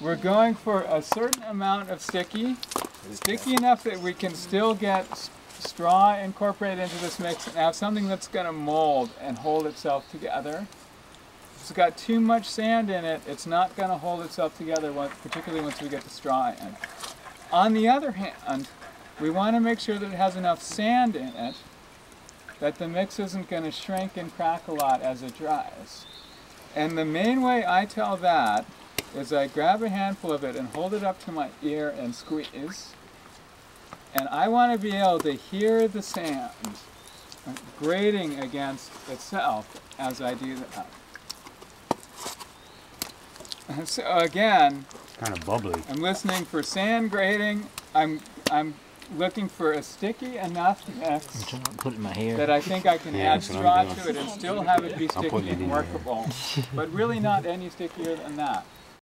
we're going for a certain amount of sticky, sticky enough that we can still get straw incorporated into this mix and have something that's going to mold and hold itself together. If it's got too much sand in it, it's not going to hold itself together, particularly once we get the straw in. On the other hand, we want to make sure that it has enough sand in it that the mix isn't going to shrink and crack a lot as it dries. And the main way I tell that is I grab a handful of it and hold it up to my ear and squeeze. And I want to be able to hear the sand uh, grating against itself as I do that. And so again, Kind of bubbly. I'm listening for sand grating. I'm I'm looking for a sticky enough mix trying put in my hair. that I think I can Yeah, add straw to it and still have it be I'm sticky it and workable, but really not any stickier than that.